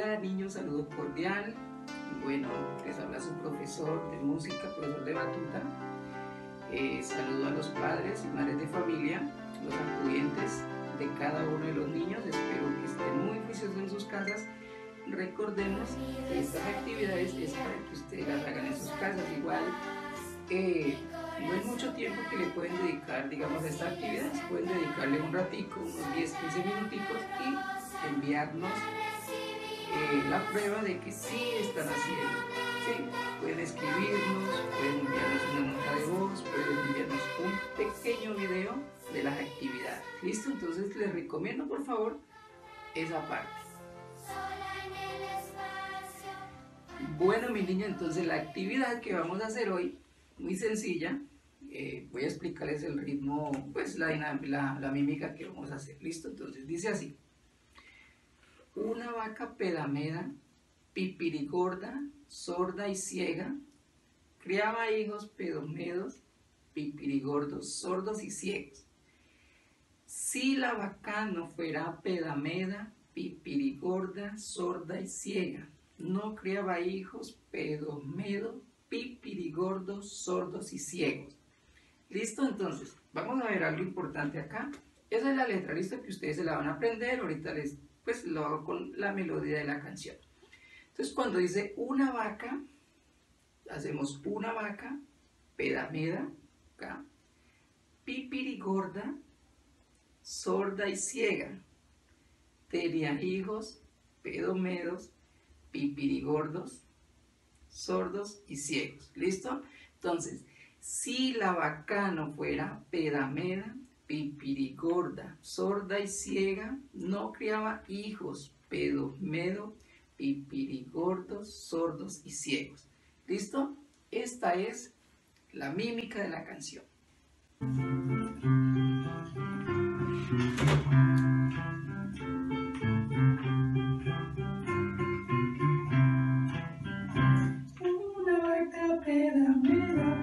Hola niños, saludo cordial. Bueno, les habla su profesor de música, profesor de batuta. Eh, saludo a los padres y madres de familia, los acudientes de cada uno de los niños. Espero que estén muy juiciosos en sus casas. Recordemos que estas actividades es para que ustedes las hagan en sus casas. Igual, eh, no es mucho tiempo que le pueden dedicar, digamos, a esta actividad. Pueden dedicarle un ratico, unos 10, 15 minuticos y enviarnos eh, la prueba de que sí están haciendo. ¿sí? Pueden escribirnos, pueden enviarnos una nota de voz, pueden enviarnos un pequeño video de las actividades. ¿Listo? Entonces les recomiendo por favor esa parte. Bueno, mi niña, entonces la actividad que vamos a hacer hoy, muy sencilla, eh, voy a explicarles el ritmo, pues la, la, la mímica que vamos a hacer. ¿Listo? Entonces dice así. Una vaca pedameda, pipirigorda, sorda y ciega, criaba hijos pedomedos, pipirigordos, sordos y ciegos. Si la vaca no fuera pedameda, pipirigorda, sorda y ciega, no criaba hijos pedomedos, pipirigordos, sordos y ciegos. ¿Listo? Entonces, vamos a ver algo importante acá. Esa es la letra, ¿listo? Que ustedes se la van a aprender. Ahorita les pues lo hago con la melodía de la canción. Entonces cuando dice una vaca, hacemos una vaca, pedameda, acá, pipirigorda, sorda y ciega, tenía hijos, pedomedos, pipirigordos, sordos y ciegos. ¿Listo? Entonces, si la vaca no fuera pedameda, pipirigorda, sorda y ciega, no criaba hijos, pedomedo, pipirigordos, sordos y ciegos. ¿Listo? Esta es la mímica de la canción.